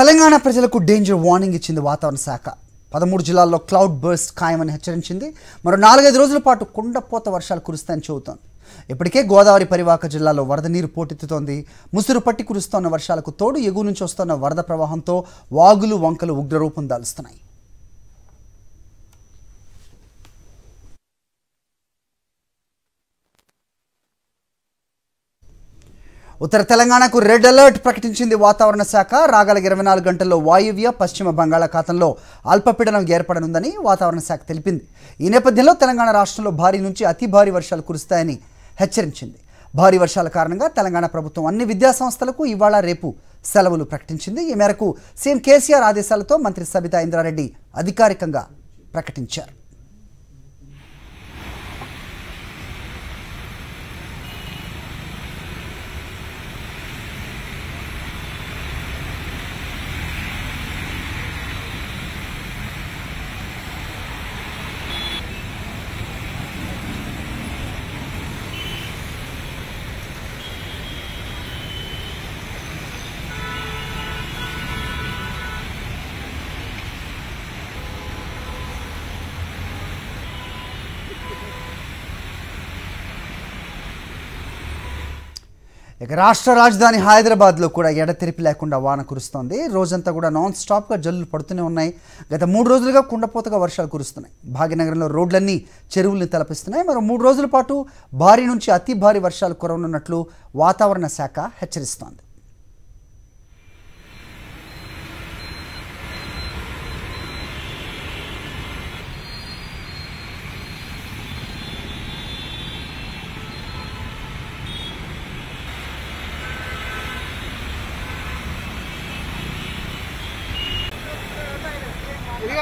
తెలంగాణ ప్రజలకు danger warning ఇచ్చింది వాతావరణ శాఖ. పదమూడు జిల్లాల్లో క్లౌడ్ బర్స్ట్ ఖాయమని హెచ్చరించింది. మరో నాలుగైదు రోజుల పాటు కుండపోత వర్షాలు కురుస్తాయని చెబుతోంది. ఇప్పటికే గోదావరి పరివాహక జిల్లాలో వరద నీరు పోటెత్తుతోంది. ముసురు పట్టి కురుస్తోన్న వర్షాలకు తోడు ఎగువ నుంచి వస్తున్న వరద ప్రవాహంతో వాగులు వంకలు ఉగ్రరూపం దాలుస్తున్నాయి. ఉత్తర తెలంగాణకు రెడ్ అలర్ట్ ప్రకటించింది వాతావరణ శాఖ. రాగల ఇరవై నాలుగు గంటల్లో వాయువ్య పశ్చిమ బంగాళాఖాతంలో అల్పపీడనం ఏర్పడనుందని వాతావరణ శాఖ తెలిపింది. ఈ నేపథ్యంలో తెలంగాణ రాష్ట్రంలో భారీ నుంచి అతి భారీ వర్షాలు కురుస్తాయని హెచ్చరించింది. భారీ వర్షాల కారణంగా తెలంగాణ ప్రభుత్వం అన్ని విద్యా సంస్థలకు ఇవాళ రేపు సెలవులు ప్రకటించింది. ఈ మేరకు సీఎం కేసీఆర్ ఆదేశాలతో మంత్రి సబితా ఇంద్రారెడ్డి అధికారికంగా ప్రకటించారు. ఇక రాష్ట్ర రాజధాని హైదరాబాద్లో కూడా ఎడతెరిపి లేకుండా వాన కురుస్తోంది. రోజంతా కూడా నాన్ స్టాప్గా జల్లులు పడుతూనే ఉన్నాయి. గత మూడు రోజులుగా కుండపోతగా వర్షాలు కురుస్తున్నాయి. భాగ్యనగరంలో రోడ్లన్నీ చెరువుల్ని తలపిస్తున్నాయి. మరో మూడు రోజుల పాటు భారీ నుంచి అతి భారీ వర్షాలు కురవనున్నట్లు వాతావరణ శాఖ హెచ్చరిస్తోంది.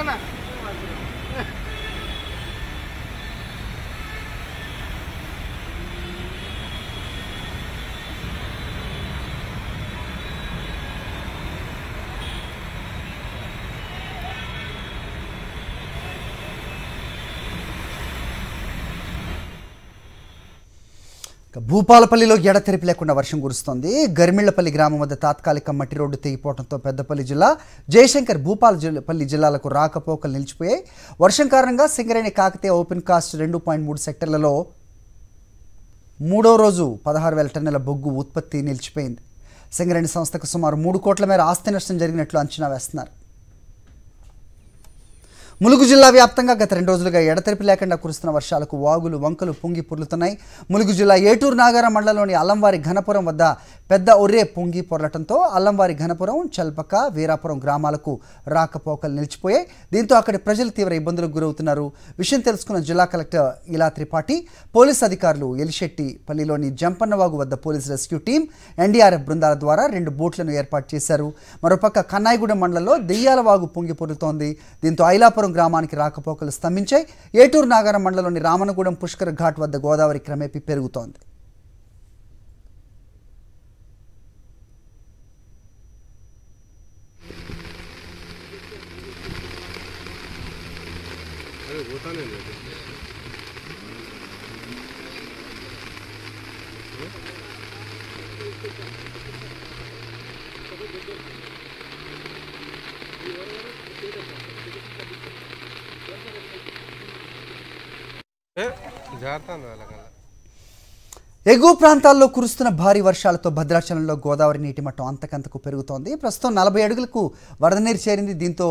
ఇక భూపాలపల్లిలో ఎడతెరిపి లేకుండా వర్షం కురుస్తోంది. గరిమిళ్ళపల్లి గ్రామం వద్ద తాత్కాలిక మట్టి రోడ్డు తెగిపోవడంతో పెద్దపల్లి జిల్లా జయశంకర్ భూపాలపల్లి జిల్లాలకు రాకపోకలు నిలిచిపోయాయి. వర్షం కారణంగా సింగరేణి కాకతీయ ఓపెన్ కాస్ట్ రెండు పాయింట్ మూడు సెక్టర్లలో మూడో రోజు పదహారు వేల టన్నుల బొగ్గు ఉత్పత్తి నిలిచిపోయింది. సింగరేణి సంస్థకు సుమారు మూడు కోట్ల మేర ఆస్తి నష్టం జరిగినట్లు అంచనా వేస్తున్నారు. ములుగు జిల్లా వ్యాప్తంగా గత రెండు రోజులుగా ఎడతెరిపి లేకుండా కురుస్తున్న వర్షాలకు వాగులు వంకలు పొంగి పొర్లుతున్నాయి. ములుగు జిల్లా ఏటూరు నాగారం మండలంలోని అల్లంవారి ఘనపురం వద్ద పెద్ద ఒర్రే పొంగి పొరలటంతో అల్లంవారి ఘనపురం చల్పక వీరాపురం గ్రామాలకు రాకపోకలు నిలిచిపోయాయి. దీంతో అక్కడి ప్రజలు తీవ్ర ఇబ్బందులకు గురవుతున్నారు. విషయం తెలుసుకున్న జిల్లా కలెక్టర్ ఇలా త్రిపాఠి పోలీస్ అధికారులు ఎలిశెట్టి పల్లిలోని జంపన్నవాగు వద్ద పోలీస్ రెస్క్యూ టీం ఎన్డీఆర్ఎఫ్ బృందాల ద్వారా రెండు బోట్లను ఏర్పాటు చేశారు. మరోపక్క కన్నాయిగూడెం మండలంలో దెయ్యాల వాగు పొంగి పొరులుతోంది. దీంతో ఐలాపురం గ్రామానికి రాకపోకలు స్తంభించాయి ఏటూరు నాగారం మండలంలోని రామనగూడెం పుష్కర ఘాట్ వద్ద గోదావరి క్రమేపీ పెరుగుతోంది Thank you. ఎగువ ప్రాంతాల్లో కురుస్తున్న భారీ వర్షాలతో భద్రాచలంలో గోదావరి నీటి మట్టం అంతకంతకు పెరుగుతోంది. ప్రస్తుతం నలభై అడుగులకు వరద నీరు చేరింది. దీంతో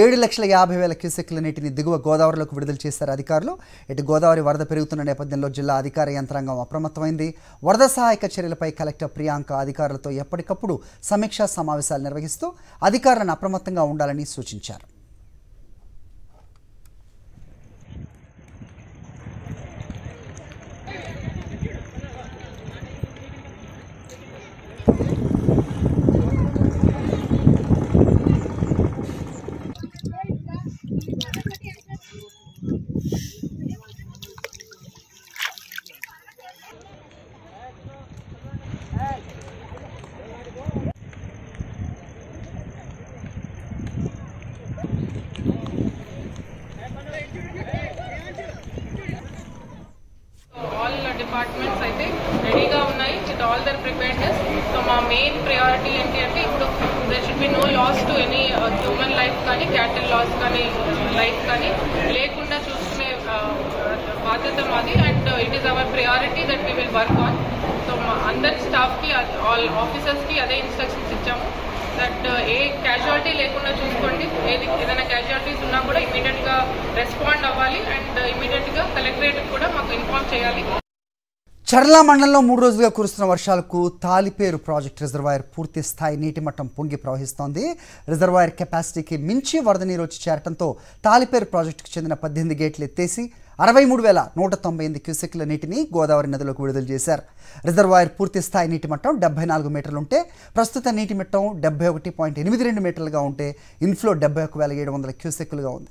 ఏడు లక్షల యాభై వేల క్యూసెక్ల నీటిని దిగువ గోదావరిలోకి విడుదల చేశారు అధికారులు. ఇటు గోదావరి వరద పెరుగుతున్న నేపథ్యంలో జిల్లా అధికార యంత్రాంగం అప్రమత్తమైంది. వరద సహాయక చర్యలపై కలెక్టర్ ప్రియాంక అధికారులతో ఎప్పటికప్పుడు సమీక్షా సమావేశాలు నిర్వహిస్తూ అధికారులను అప్రమత్తంగా ఉండాలని సూచించారు ఆల్ డిపార్ట్మెంట్స్ అయితే రెడీగా ఉన్నాయి with all their preparedness so మా మెయిన్ ప్రయారిటీ ఏంటి అంటే ఇప్పుడు will be no loss to any human life కానీ క్యాటిల్ లాస్ కానీ లైఫ్ కానీ లేకుండా చూసుకునే uh, బాధ్యత మాది. And it is our priority that we will work on so మా అందరి స్టాఫ్కి ఆల్ ఆఫీసర్స్కి అదే ఇన్స్ట్రక్షన్స్ ఇచ్చాము. దట్ uh, ఏ క్యాజువాలిటీ లేకుండా చూసుకోండి. ఏది ఏదైనా క్యాజువాలిటీస్ ఉన్నా కూడా ఇమీడియట్గా రెస్పాండ్ అవ్వాలి. అండ్ ఇమీడియట్గా కలెక్టరేట్ కూడా మాకు ఇన్ఫార్మ్ చేయాలి. చర్ల మండలంలో మూడు రోజులుగా కురుస్తున్న వర్షాలకు తాలిపేరు ప్రాజెక్ట్ రిజర్వాయర్ పూర్తి స్థాయి నీటి మట్టం పొంగి ప్రవహిస్తోంది. రిజర్వాయర్ కెపాసిటీకి మించి వరద నీరు వచ్చి చేరటంతో తాలిపేరు ప్రాజెక్టుకు చెందిన పద్దెనిమిది గేట్లు ఎత్తేసి అరవై మూడు వేల నూట తొంభై ఎనిమిది క్యూసెక్ల నీటిని గోదావరి నదిలోకి విడుదల చేశారు. రిజర్వాయర్ పూర్తి స్థాయి నీటి మట్టం డెబ్బై నాలుగు మీటర్లు ఉంటే ప్రస్తుత నీటి మట్టం డెబ్బై ఒకటి పాయింట్ ఎనిమిది రెండు మీటర్లుగా ఉంటే ఇన్ఫ్లో డెబ్బై ఒక వేల ఏడు వందల క్యూసెక్లుగా ఉంది.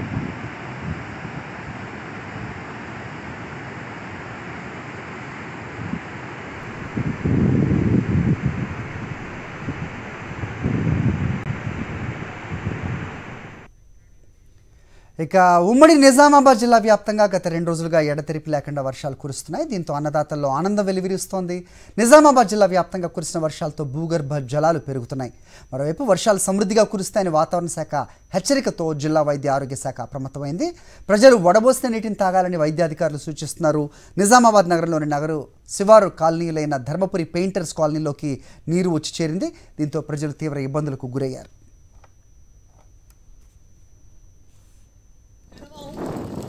ఇక ఉమ్మడి నిజామాబాద్ జిల్లా వ్యాప్తంగా గత రెండు రోజులుగా ఎడతెరిపి లేకుండా వర్షాలు కురుస్తున్నాయి. దీంతో అన్నదాతల్లో ఆనందం వెలువరిస్తోంది. నిజామాబాద్ జిల్లా వ్యాప్తంగా కురిసిన వర్షాలతో భూగర్భ జలాలు పెరుగుతున్నాయి. మరోవైపు వర్షాలు సమృద్ధిగా కురుస్తాయని వాతావరణ శాఖ హెచ్చరికతో జిల్లా వైద్య ఆరోగ్య శాఖ అప్రమత్తమైంది ప్రజలు వడబోసిన నీటిని తాగాలని వైద్యాధికారులు సూచిస్తున్నారు. నిజామాబాద్ నగరంలోని నగరు శివారు కాలనీలైన ధర్మపురి పెయింటర్స్ కాలనీలోకి నీరు వచ్చి చేరింది. దీంతో ప్రజలు తీవ్ర ఇబ్బందులకు గురయ్యారు.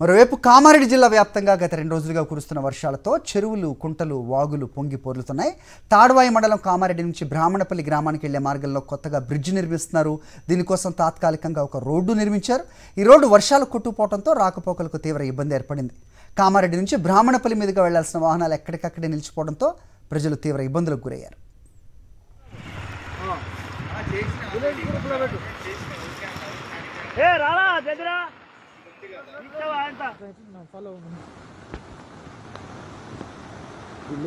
మరోవైపు కామారెడ్డి జిల్లా వ్యాప్తంగా గత రెండు రోజులుగా కురుస్తున్న వర్షాలతో చెరువులు కుంటలు వాగులు పొంగి పొర్లుతున్నాయి. తాడ్వాయి మండలం కామారెడ్డి నుంచి బ్రాహ్మణపల్లి గ్రామానికి వెళ్ళే మార్గంలో కొత్తగా బ్రిడ్జ్ నిర్మిస్తున్నారు. దీనికోసం తాత్కాలికంగా ఒక రోడ్డు నిర్మించారు. ఈ రోడ్డు వర్షాలు కొట్టుకుపోవడంతో రాకపోకలకు తీవ్ర ఇబ్బంది ఏర్పడింది. కామారెడ్డి నుంచి బ్రాహ్మణపల్లి మీదుగా వెళ్ళాల్సిన వాహనాలు ఎక్కడికక్కడే నిలిచిపోవడంతో ప్రజలు తీవ్ర ఇబ్బందులకు గురయ్యారు. ఏ రారా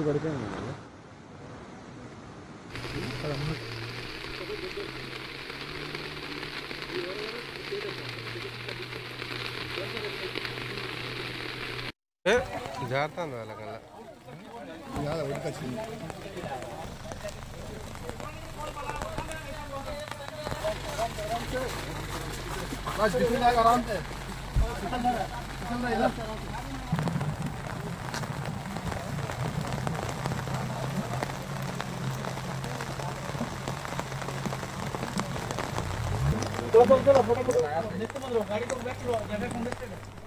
దగ్గర ఇచ్చావా అంత జారుతుంది వాళ్ళకల్లా तो चलो चलो फ़ोटो गाड़ी को बैठ लो जगह कम बैठे